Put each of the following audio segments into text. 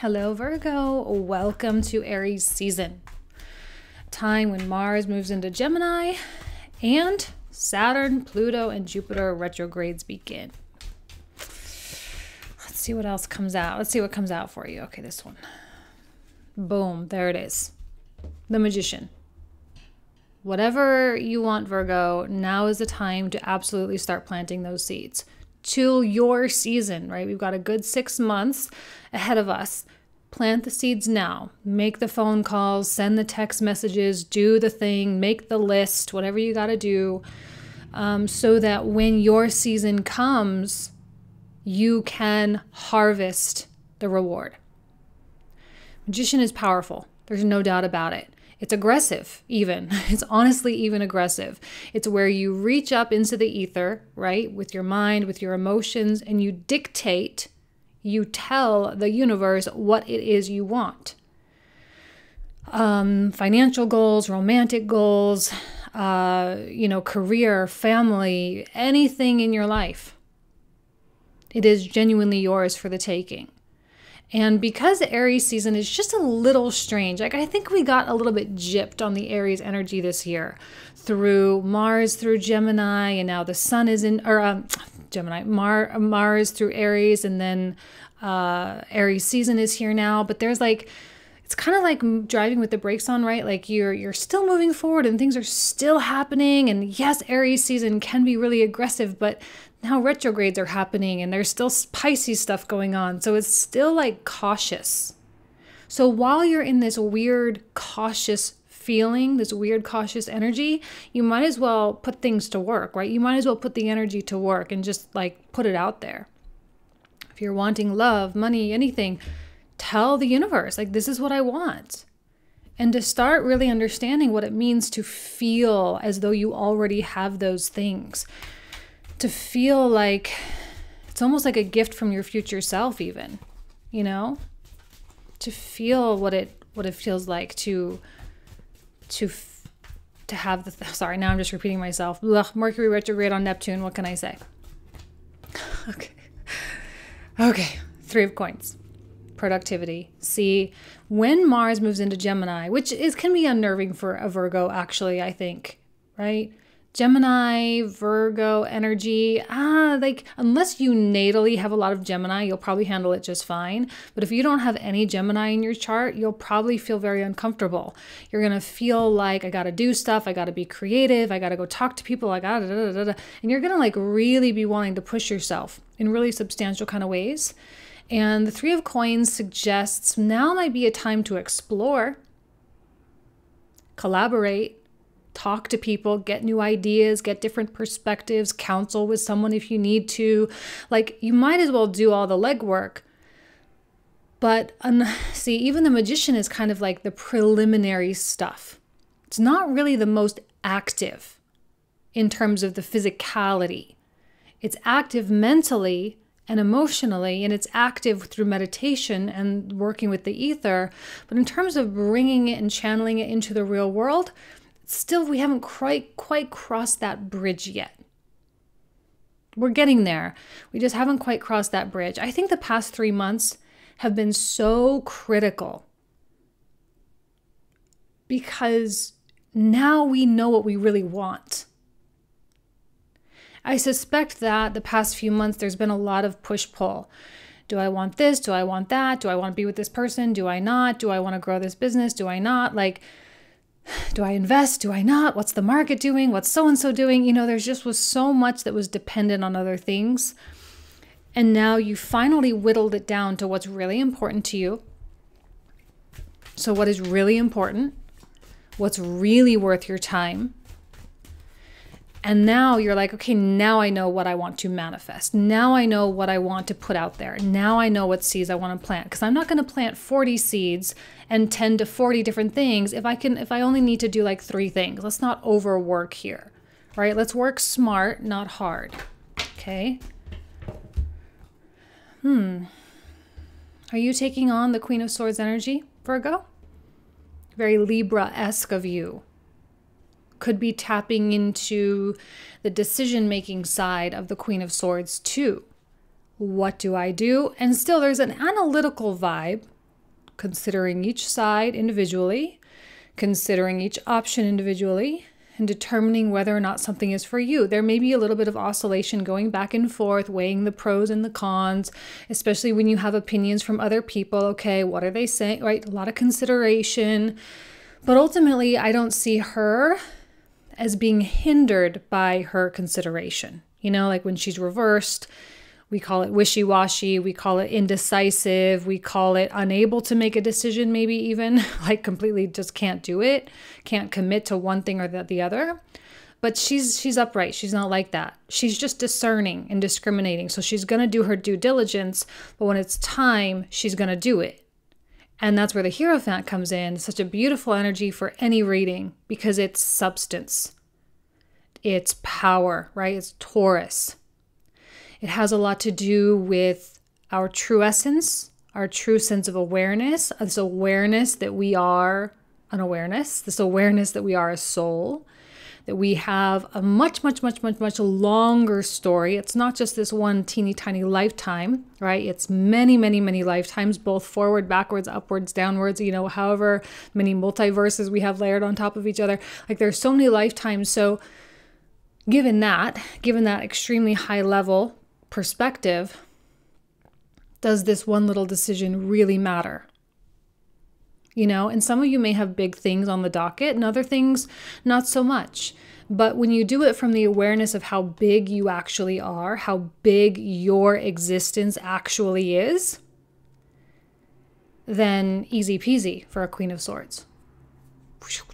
Hello, Virgo. Welcome to Aries season. Time when Mars moves into Gemini and Saturn, Pluto, and Jupiter retrogrades begin. Let's see what else comes out. Let's see what comes out for you. Okay, this one. Boom, there it is. The Magician. Whatever you want, Virgo, now is the time to absolutely start planting those seeds to your season, right? We've got a good six months ahead of us. Plant the seeds now. Make the phone calls, send the text messages, do the thing, make the list, whatever you got to do um, so that when your season comes, you can harvest the reward. Magician is powerful. There's no doubt about it. It's aggressive, even. It's honestly even aggressive. It's where you reach up into the ether, right, with your mind, with your emotions, and you dictate, you tell the universe what it is you want. Um, financial goals, romantic goals, uh, you know, career, family, anything in your life. It is genuinely yours for the taking. And because the Aries season is just a little strange, like I think we got a little bit gypped on the Aries energy this year through Mars through Gemini, and now the Sun is in, or um, Gemini, Mar, Mars through Aries, and then uh, Aries season is here now. But there's like, it's kind of like driving with the brakes on, right? Like you're you're still moving forward and things are still happening. And yes, Aries season can be really aggressive, but now retrogrades are happening and there's still Pisces stuff going on. So it's still like cautious. So while you're in this weird cautious feeling, this weird cautious energy, you might as well put things to work, right? You might as well put the energy to work and just like put it out there. If you're wanting love, money, anything, tell the universe, like, this is what I want. And to start really understanding what it means to feel as though you already have those things. To feel like it's almost like a gift from your future self, even, you know? To feel what it what it feels like to to to have the th- sorry now i'm just repeating myself Ugh, mercury retrograde on neptune what can i say okay okay three of coins productivity. See, when Mars moves into Gemini, which is can be unnerving for a Virgo actually, I think, right? Gemini, Virgo energy, ah, like unless you natally have a lot of Gemini, you'll probably handle it just fine. But if you don't have any Gemini in your chart, you'll probably feel very uncomfortable. You're gonna feel like I gotta do stuff, I gotta be creative, I gotta go talk to people, I gotta, and you're gonna like really be wanting to push yourself in really substantial kind of ways. And the Three of Coins suggests now might be a time to explore, collaborate, talk to people, get new ideas, get different perspectives, counsel with someone if you need to. Like, you might as well do all the legwork. But um, see, even the magician is kind of like the preliminary stuff. It's not really the most active in terms of the physicality. It's active mentally, and emotionally, and it's active through meditation and working with the ether. But in terms of bringing it and channeling it into the real world, still we haven't quite quite crossed that bridge yet. We're getting there. We just haven't quite crossed that bridge. I think the past 3 months have been so critical because now we know what we really want. I suspect that the past few months there's been a lot of push pull. Do I want this? Do I want that? Do I want to be with this person? Do I not? Do I want to grow this business? Do I not? Like, do I invest? Do I not? What's the market doing? What's so and so doing? You know, there's just was so much that was dependent on other things. And now you finally whittled it down to what's really important to you. So, what is really important? What's really worth your time? And now you're like, okay, now I know what I want to manifest. Now I know what I want to put out there. Now I know what seeds I want to plant because I'm not going to plant 40 seeds and 10 to 40 different things if I can if I only need to do like 3 things. Let's not overwork here. Right? Let's work smart, not hard. Okay? Hmm. Are you taking on the Queen of Swords energy, Virgo? Very Libra-esque of you could be tapping into the decision making side of the Queen of Swords too. What do I do? And still, there's an analytical vibe, considering each side individually, considering each option individually, and determining whether or not something is for you. There may be a little bit of oscillation going back and forth, weighing the pros and the cons, especially when you have opinions from other people. Okay, what are they saying? Right? A lot of consideration. But ultimately, I don't see her as being hindered by her consideration. You know, like when she's reversed, we call it wishy washy, we call it indecisive, we call it unable to make a decision, maybe even like completely just can't do it, can't commit to one thing or the, the other. But she's she's upright. She's not like that. She's just discerning and discriminating. So she's to do her due diligence, but when it's time, she's to do it. And that's where the Hierophant comes in. such a beautiful energy for any reading because it's substance, it's power, right? It's Taurus. It has a lot to do with our true essence, our true sense of awareness, this awareness that we are an awareness, this awareness that we are a soul, that we have a much, much, much, much, much longer story. It's not just this one teeny tiny lifetime, right? It's many, many, many lifetimes, both forward, backwards, upwards, downwards, you know, however many multiverses we have layered on top of each other. Like there's so many lifetimes. So, given that, given that extremely high level perspective, does this one little decision really matter? You know, and some of you may have big things on the docket and other things not so much. But when you do it from the awareness of how big you actually are, how big your existence actually is, then easy peasy for a Queen of Swords.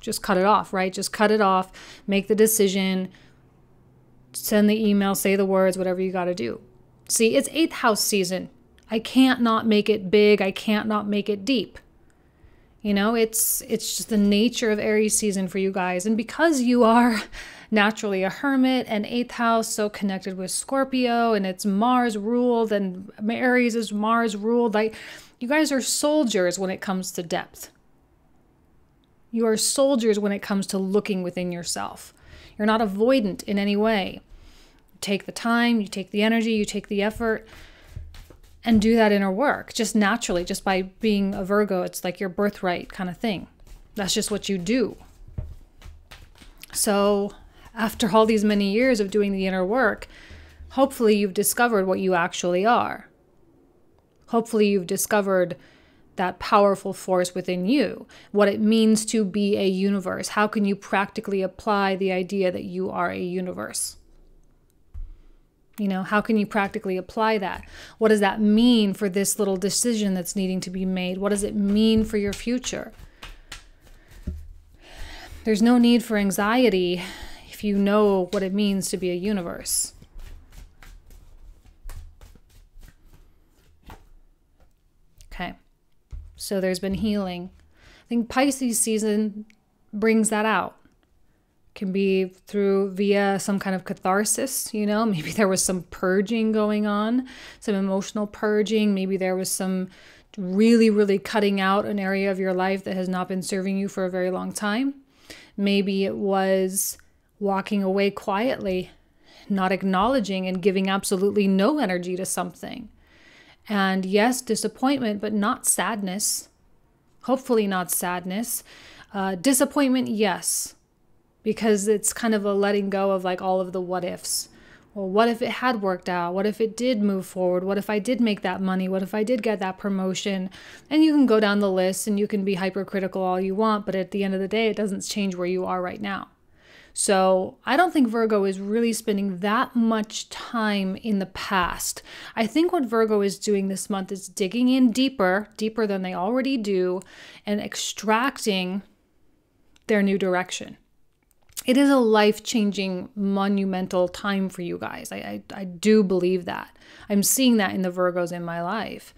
Just cut it off, right? Just cut it off, make the decision, send the email, say the words, whatever you got to do. See, it's eighth house season. I can't not make it big. I can't not make it deep. You know, it's it's just the nature of Aries season for you guys. And because you are naturally a hermit and eighth house so connected with Scorpio and it's Mars ruled and Aries is Mars ruled, like you guys are soldiers when it comes to depth. You are soldiers when it comes to looking within yourself. You're not avoidant in any way. You take the time, you take the energy, you take the effort and do that inner work just naturally, just by being a Virgo. It's like your birthright kind of thing. That's just what you do. So, after all these many years of doing the inner work, hopefully you've discovered what you actually are. Hopefully, you've discovered that powerful force within you, what it means to be a universe. How can you practically apply the idea that you are a universe? You know, how can you practically apply that? What does that mean for this little decision that's needing to be made? What does it mean for your future? There's no need for anxiety if you know what it means to be a universe. Okay, so there's been healing. I think Pisces season brings that out can be through via some kind of catharsis, you know, maybe there was some purging going on, some emotional purging, maybe there was some really, really cutting out an area of your life that has not been serving you for a very long time. Maybe it was walking away quietly, not acknowledging and giving absolutely no energy to something. And yes, disappointment, but not sadness. Hopefully, not sadness. Uh, disappointment, yes because it's kind of a letting go of like all of the what ifs. Well, what if it had worked out? What if it did move forward? What if I did make that money? What if I did get that promotion? And you can go down the list and you can be hypercritical all you want, but at the end of the day, it doesn't change where you are right now. So I don't think Virgo is really spending that much time in the past. I think what Virgo is doing this month is digging in deeper, deeper than they already do, and extracting their new direction it is a life changing, monumental time for you guys. I, I, I, do believe that. I'm seeing that in the Virgos in my life.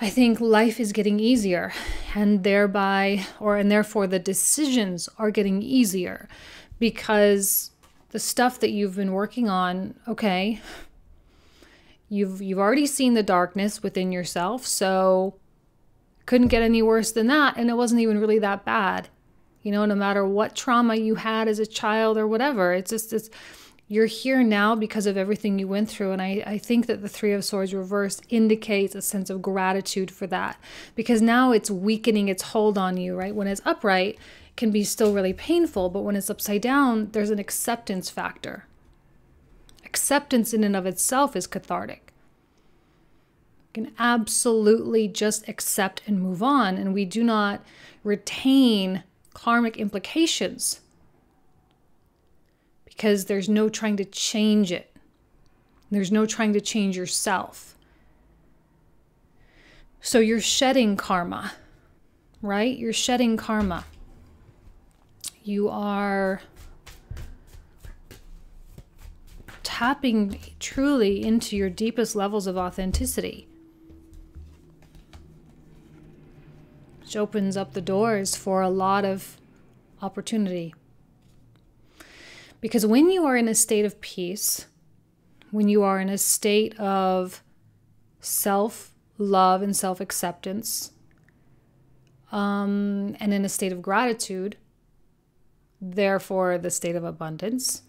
I think life is getting easier, and thereby, or and therefore, the decisions are getting easier because the stuff that you've been working on, okay, you've you've already seen the darkness within yourself, so couldn't get any worse than that, and it wasn't even really that bad you know, no matter what trauma you had as a child or whatever. It's just, it's, You're here now because of everything you went through. And I, I think that the Three of Swords reversed indicates a sense of gratitude for that because now it's weakening its hold on you, right? When it's upright, it can be still really painful, but when it's upside down, there's an acceptance factor. Acceptance in and of itself is cathartic. You can absolutely just accept and move on, and we do not retain karmic implications because there's no trying to change it. There's no trying to change yourself. So you're shedding karma, right? You're shedding karma. You are tapping truly into your deepest levels of authenticity, which opens up the doors for a lot of opportunity. Because when you are in a state of peace, when you are in a state of self love and self acceptance, um, and in a state of gratitude, therefore the state of abundance.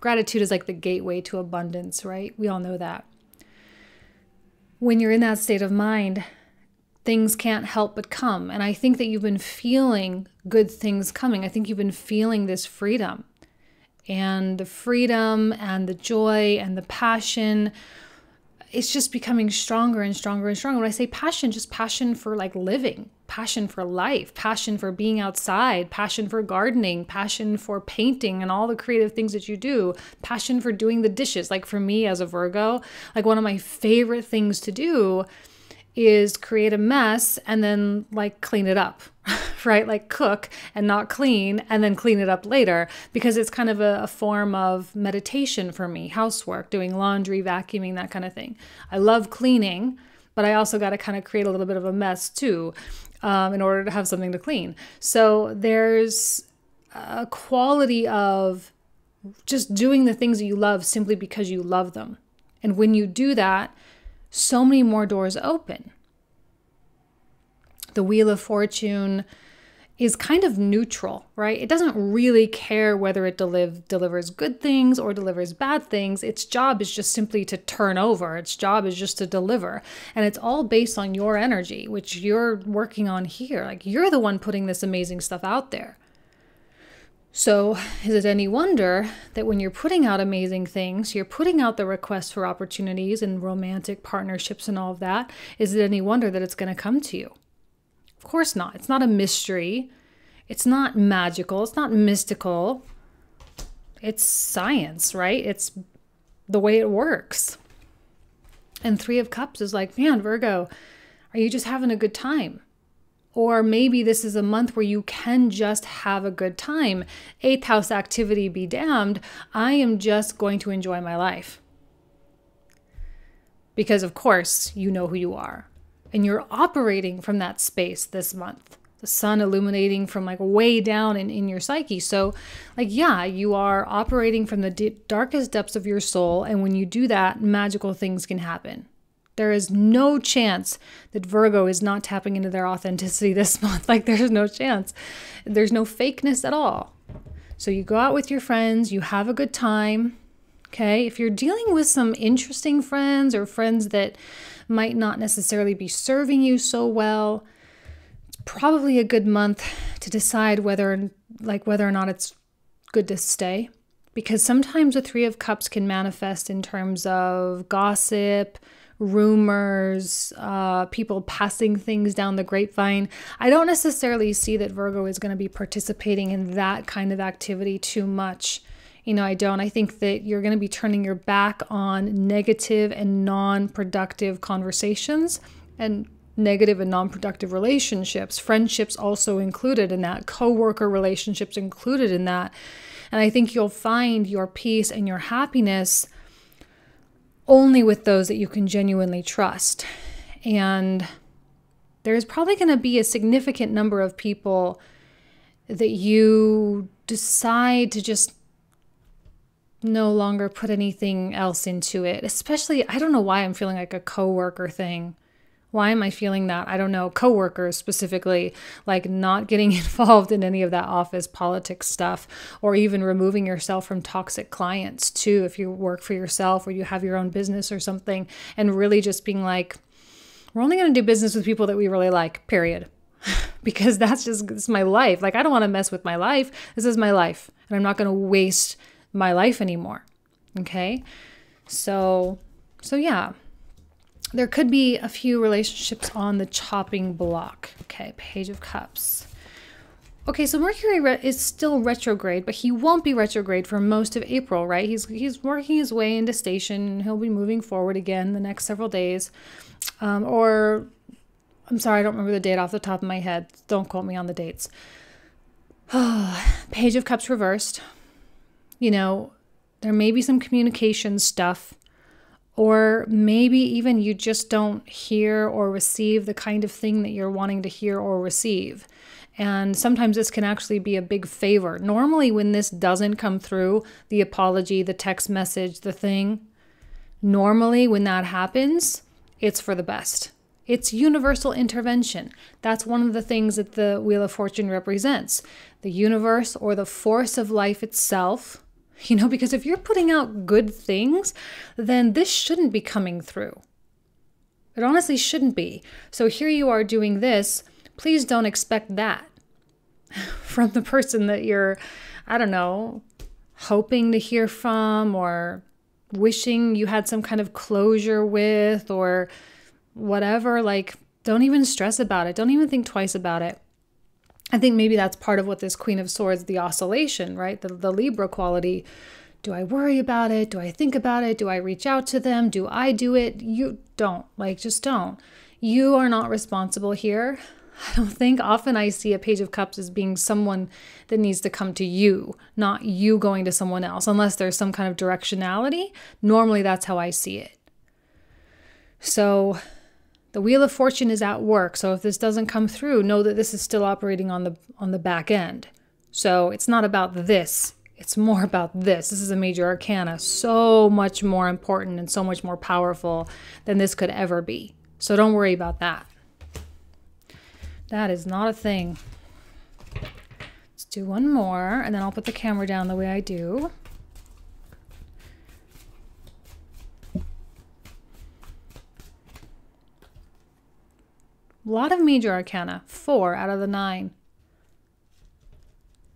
Gratitude is like the gateway to abundance, right? We all know that. When you're in that state of mind, things can't help but come. And I think that you've been feeling good things coming. I think you've been feeling this freedom and the freedom and the joy and the passion. It's just becoming stronger and stronger and stronger. When I say passion, just passion for like living, passion for life, passion for being outside, passion for gardening, passion for painting and all the creative things that you do, passion for doing the dishes. Like for me as a Virgo, like one of my favorite things to do is create a mess and then like clean it up, right? Like cook and not clean and then clean it up later because it's kind of a, a, form of meditation for me, housework, doing laundry, vacuuming, that kind of thing. I love cleaning, but I also got to kind of create a little bit of a mess too um, in order to have something to clean. So there's a quality of just doing the things that you love simply because you love them. And when you do that, so many more doors open. The Wheel of Fortune is kind of neutral, right? It doesn't really care whether it deliv- delivers good things or delivers bad things. Its job is just simply to turn over. Its job is just to deliver. And it's all based on your energy, which you're working on here. Like you're the one putting this amazing stuff out there. So, is it any wonder that when you're putting out amazing things, you're putting out the requests for opportunities and romantic partnerships and all of that? Is it any wonder that it's going to come to you? Of course not. It's not a mystery. It's not magical. It's not mystical. It's science, right? It's the way it works. And Three of Cups is like, man, Virgo, are you just having a good time? Or maybe this is a month where you can just have a good time. Eighth house activity be damned. I am just going to enjoy my life. Because, of course, you know who you are. And you're operating from that space this month. The sun illuminating from like way down in, in your psyche. So, like, yeah, you are operating from the darkest depths of your soul. And when you do that, magical things can happen. There is no chance that Virgo is not tapping into their authenticity this month. Like, there's no chance. There's no fakeness at all. So, you go out with your friends, you have a good time. Okay. If you're dealing with some interesting friends or friends that might not necessarily be serving you so well, it's probably a good month to decide whether, like, whether or not it's good to stay. Because sometimes the Three of Cups can manifest in terms of gossip, rumors, uh, people passing things down the grapevine. I don't necessarily see that Virgo is going to be participating in that kind of activity too much. You know, I don't. I think that you're going to be turning your back on negative and non productive conversations and negative and non-productive relationships friendships also included in that co-worker relationships included in that and i think you'll find your peace and your happiness only with those that you can genuinely trust. And there's probably going to be a significant number of people that you decide to just no longer put anything else into it. Especially, I don't know why I'm feeling like a coworker thing Why am I feeling that? I don't know. Coworkers specifically, like not getting involved in any of that office politics stuff, or even removing yourself from toxic clients too, if you work for yourself or you have your own business or something, and really just being like, we're only going to do business with people that we really like, period. because that's just it's my life. Like, I don't want to mess with my life. This is my life, and I'm not going to waste my life anymore. Okay. So, so yeah, there could be a few relationships on the chopping block. Okay, Page of Cups. Okay, so Mercury is still retrograde, but he won't be retrograde for most of April, right? He's he's working his way into station. He'll be moving forward again the next several days, um, or I'm sorry, I don't remember the date off the top of my head. Don't quote me on the dates. Page of Cups reversed. You know, there may be some communication stuff or maybe even you just don't hear or receive the kind of thing that you're wanting to hear or receive. And sometimes this can actually be a big favor. Normally, when this doesn't come through, the apology, the text message, the thing, normally when that happens, it's for the best. It's universal intervention. That's one of the things that the Wheel of Fortune represents. The universe or the force of life itself you know, because if you're putting out good things, then this shouldn't be coming through. It honestly shouldn't be. So here you are doing this. Please don't expect that from the person that you're, I don't know, hoping to hear from or wishing you had some kind of closure with or whatever. Like, don't even stress about it. Don't even think twice about it. I think maybe that's part of what this Queen of Swords, the oscillation, right? The, the Libra quality. Do I worry about it? Do I think about it? Do I reach out to them? Do I do it? You don't. Like, just don't. You are not responsible here. I don't think often I see a Page of Cups as being someone that needs to come to you, not you going to someone else, unless there's some kind of directionality. Normally, that's how I see it. So, the wheel of fortune is at work. So if this doesn't come through, know that this is still operating on the on the back end. So it's not about this. It's more about this. This is a major arcana, so much more important and so much more powerful than this could ever be. So don't worry about that. That is not a thing. Let's do one more, and then I'll put the camera down the way I do. A lot of major arcana, four out of the nine.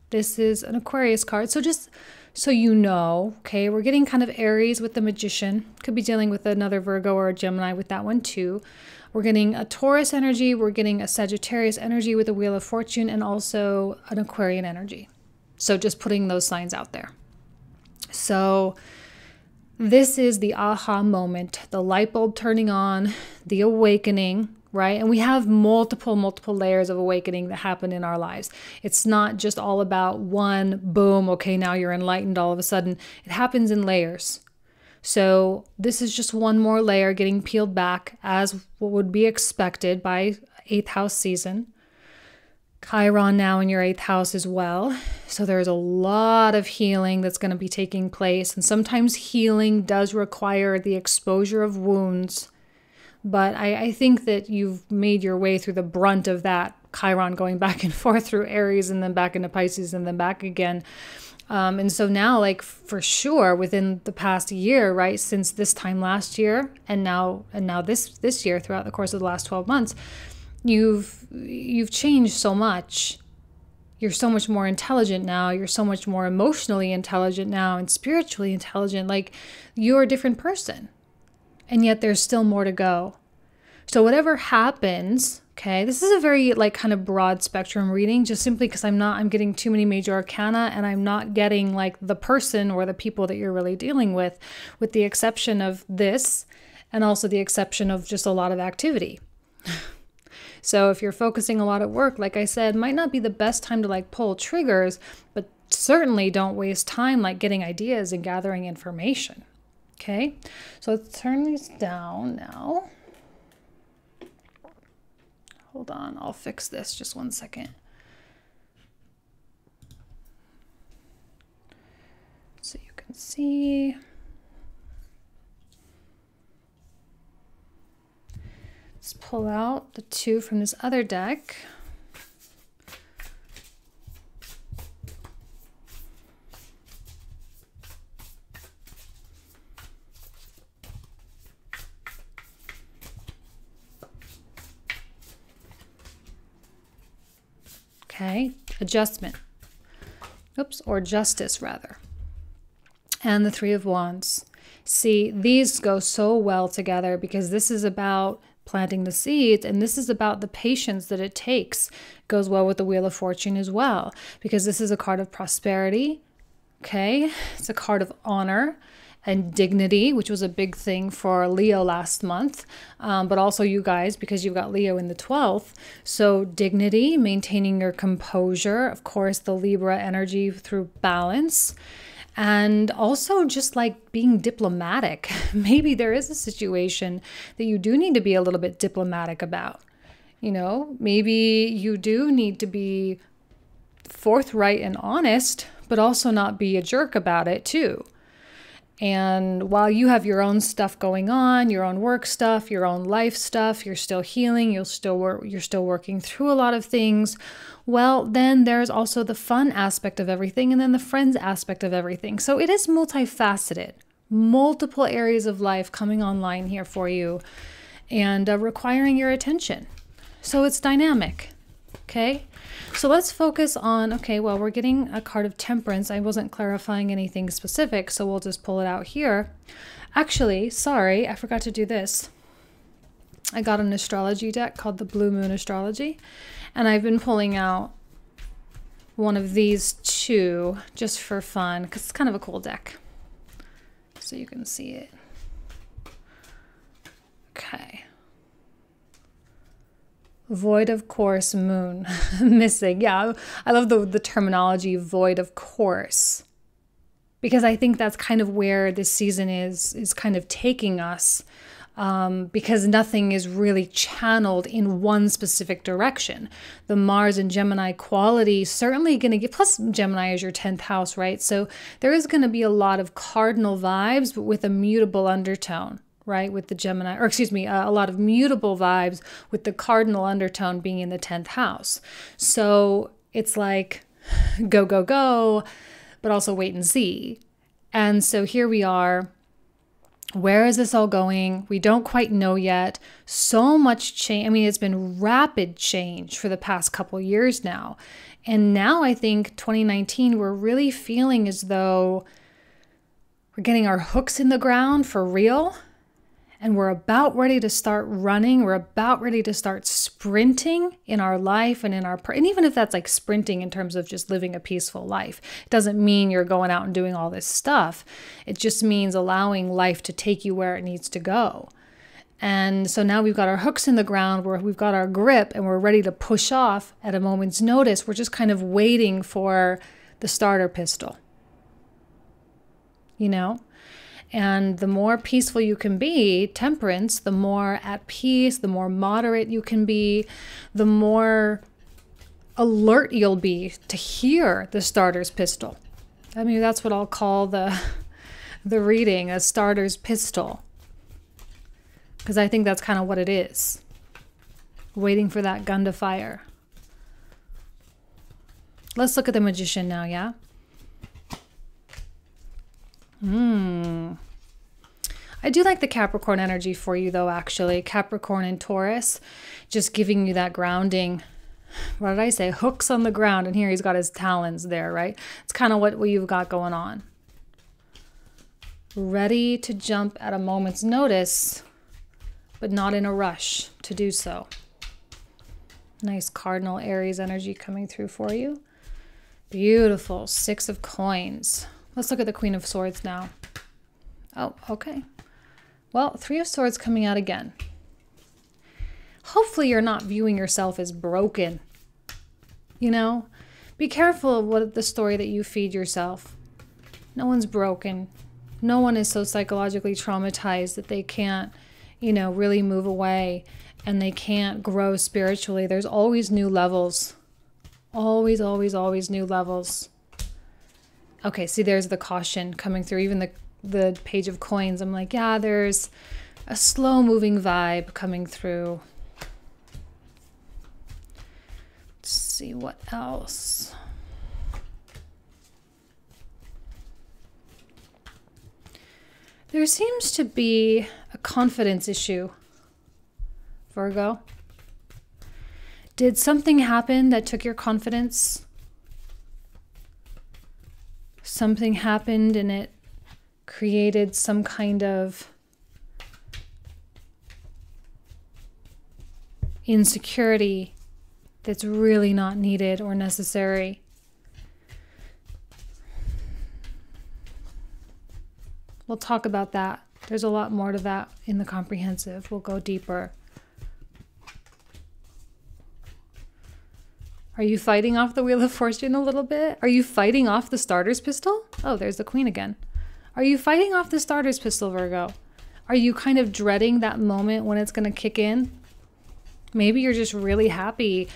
This is an Aquarius card. So just so you know, okay, we're getting kind of Aries with the Magician. Could be dealing with another Virgo or a Gemini with that one too. We're getting a Taurus energy, we're getting a Sagittarius energy with the Wheel of Fortune, and also an Aquarian energy. So just putting those signs out there. So this is the aha moment, the light bulb turning on, the awakening, right? And we have multiple, multiple layers of awakening that happen in our lives. It's not just all about one boom, okay, now you're enlightened all of a sudden. It happens in layers. So this is just one more layer getting peeled back as what would be expected by eighth house season. Chiron now in your eighth house as well. So there's a lot of healing that's going to be taking place. And sometimes healing does require the exposure of wounds but I, I think that you've made your way through the brunt of that Chiron going back and forth through Aries and then back into Pisces and then back again. Um, and so now, like for sure, within the past year, right, since this time last year, and now and now this this year, throughout the course of the last twelve months, you've you've changed so much. You're so much more intelligent now. You're so much more emotionally intelligent now, and spiritually intelligent. Like you're a different person and yet there's still more to go. So whatever happens, okay, this is a very like kind of broad spectrum reading just simply because I'm not I'm getting too many major arcana and I'm not getting like the person or the people that you're really dealing with with the exception of this and also the exception of just a lot of activity. so if you're focusing a lot at work, like I said, might not be the best time to like pull triggers, but certainly don't waste time like getting ideas and gathering information. Okay, so let's turn these down now. Hold on, I'll fix this just one second. So you can see. Let's pull out the two from this other deck. Okay, adjustment. Oops, or justice rather. And the Three of Wands. See, these go so well together because this is about planting the seeds and this is about the patience that it takes. Goes well with the Wheel of Fortune as well because this is a card of prosperity. Okay, it's a card of honor and dignity, which was a big thing for Leo last month, um, but also you guys because you've got Leo in the 12th. So, dignity, maintaining your composure, of course, the Libra energy through balance. And also, just like being diplomatic. Maybe there is a situation that you do need to be a little bit diplomatic about. You know, maybe you do need to be forthright and honest, but also not be a jerk about it, too. And while you have your own stuff going on, your own work stuff, your own life stuff, you're still healing, you're still wor- you're still working through a lot of things. Well, then there's also the fun aspect of everything and then the friends aspect of everything. So it is multifaceted. Multiple areas of life coming online here for you and uh, requiring your attention. So it's dynamic. Okay? So let's focus on, okay, well, we're getting a card of temperance. I wasn't clarifying anything specific, so we'll just pull it out here. Actually, sorry, I forgot to do this. I got an astrology deck called the Blue Moon Astrology, and I've been pulling out one of these two just for fun because it's kind of a cool deck. So you can see it. Okay. Void of course, moon. Missing. Yeah, I love the, the terminology void of course. Because I think that's kind of where this season is is kind of taking us. Um, because nothing is really channeled in one specific direction. The Mars and Gemini quality certainly going to get, plus Gemini is your 10th house, right? So there is going to be a lot of cardinal vibes, but with a mutable undertone right? With the Gemini, or excuse me, uh, a lot of mutable vibes with the cardinal undertone being in the 10th house. So it's like go, go, go, but also wait and see. And so here we are. Where is this all going? We don't quite know yet. So much change. I mean, it's been rapid change for the past couple years now. And now I think 2019, we're really feeling as though we're getting our hooks in the ground for real and we're about ready to start running, we're about ready to start sprinting in our life and in our and even if that's like sprinting in terms of just living a peaceful life. It doesn't mean you're going out and doing all this stuff. It just means allowing life to take you where it needs to go. And so now we've got our hooks in the ground, where we've got our grip and we're ready to push off at a moment's notice. We're just kind of waiting for the starter pistol. You know? And the more peaceful you can be, temperance, the more at peace, the more moderate you can be, the more alert you'll be to hear the starter's pistol. I mean, that's what I'll call the the reading, a starter's pistol. Because I think that's kind of what it is. Waiting for that gun to fire. Let's look at the magician now, yeah? Hmm. I do like the Capricorn energy for you, though, actually. Capricorn and Taurus, just giving you that grounding. What did I say? Hooks on the ground. And here he's got his talons there, right? It's kind of what, what you've got going on. Ready to jump at a moment's notice, but not in a rush to do so. Nice Cardinal Aries energy coming through for you. Beautiful. Six of coins. Let's look at the Queen of Swords now. Oh, okay. Well, Three of Swords coming out again. Hopefully, you're not viewing yourself as broken. You know, be careful of what the story that you feed yourself. No one's broken. No one is so psychologically traumatized that they can't, you know, really move away and they can't grow spiritually. There's always new levels. Always, always, always new levels. Okay, see, there's the caution coming through. Even the the page of coins, I'm like, yeah, there's a slow moving vibe coming through. Let's see what else. There seems to be a confidence issue, Virgo. Did something happen that took your confidence? Something happened and it created some kind of insecurity that's really not needed or necessary. We'll talk about that. There's a lot more to that in the comprehensive. We'll go deeper. Are you fighting off the Wheel of Fortune a little bit? Are you fighting off the starter's pistol? Oh, there's the Queen again. Are you fighting off the starter's pistol, Virgo? Are you kind of dreading that moment when it's going to kick in? Maybe you're just really happy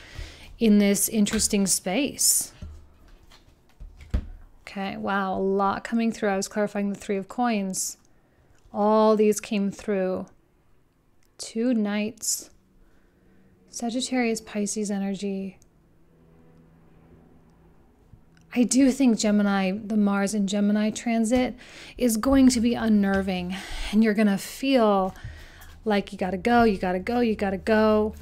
in this interesting space. Okay, wow, a lot coming through. I was clarifying the Three of Coins. All these came through. Two Knights. Sagittarius, Pisces energy. I do think Gemini, the Mars in Gemini transit, is going to be unnerving. And you're going to feel like you got to go, you got to go, you got to go.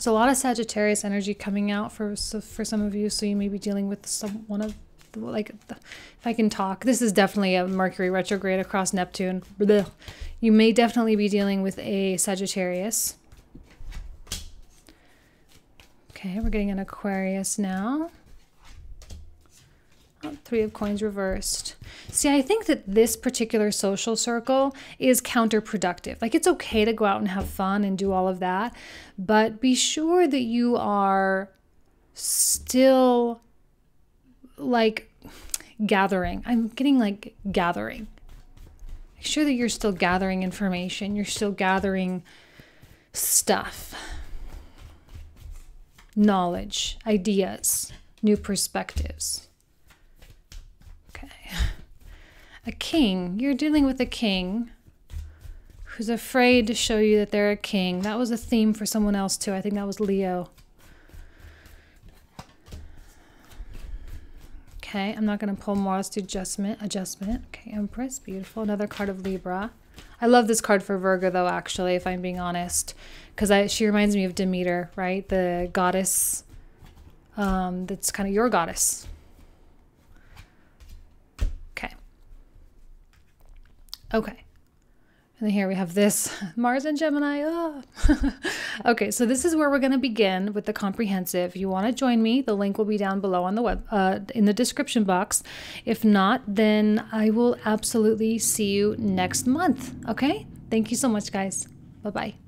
So a lot of Sagittarius energy coming out for for some of you. So you may be dealing with some one of the, like the, if I can talk. This is definitely a Mercury retrograde across Neptune. Blech. You may definitely be dealing with a Sagittarius. Okay, we're getting an Aquarius now. Three of coins reversed. See, I think that this particular social circle is counterproductive. Like, it's okay to go out and have fun and do all of that, but be sure that you are still like gathering. I'm getting like gathering. Make sure that you're still gathering information, you're still gathering stuff, knowledge, ideas, new perspectives. A king. You're dealing with a king who's afraid to show you that they're a king. That was a theme for someone else too. I think that was Leo. Okay, I'm not going to pull more. Let's do adjustment. Adjustment. Okay, Empress. Beautiful. Another card of Libra. I love this card for Virgo, though, actually, if I'm being honest. Because I she reminds me of Demeter, right? The goddess um, that's kind of your goddess. Okay. And here we have this Mars and Gemini. Oh. okay, so this is where we're going to begin with the comprehensive. If you want to join me, the link will be down below on the web uh, in the description box. If not, then I will absolutely see you next month. Okay? Thank you so much, guys. Bye bye.